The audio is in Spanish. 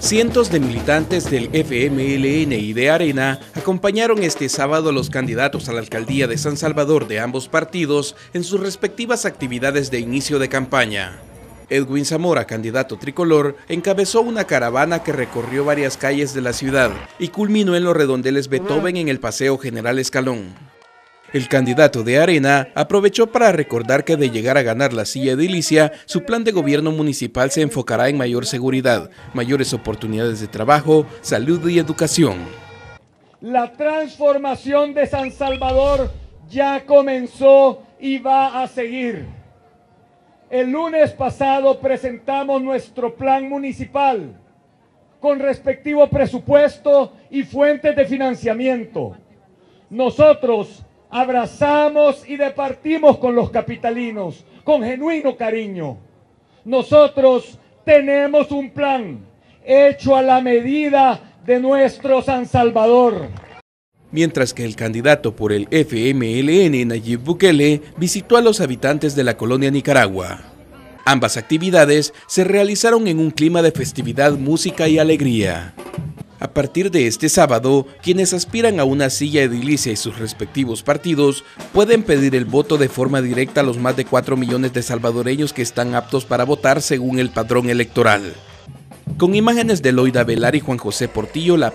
Cientos de militantes del FMLN y de Arena acompañaron este sábado a los candidatos a la alcaldía de San Salvador de ambos partidos en sus respectivas actividades de inicio de campaña. Edwin Zamora, candidato tricolor, encabezó una caravana que recorrió varias calles de la ciudad y culminó en los redondeles Beethoven en el Paseo General Escalón. El candidato de Arena aprovechó para recordar que de llegar a ganar la silla edilicia, su plan de gobierno municipal se enfocará en mayor seguridad, mayores oportunidades de trabajo, salud y educación. La transformación de San Salvador ya comenzó y va a seguir. El lunes pasado presentamos nuestro plan municipal con respectivo presupuesto y fuentes de financiamiento. Nosotros abrazamos y departimos con los capitalinos con genuino cariño. Nosotros tenemos un plan hecho a la medida de nuestro San Salvador. Mientras que el candidato por el FMLN, Nayib Bukele, visitó a los habitantes de la colonia Nicaragua. Ambas actividades se realizaron en un clima de festividad, música y alegría. A partir de este sábado, quienes aspiran a una silla edilicia y sus respectivos partidos pueden pedir el voto de forma directa a los más de 4 millones de salvadoreños que están aptos para votar según el padrón electoral. Con imágenes de Loida Velar y Juan José Portillo, la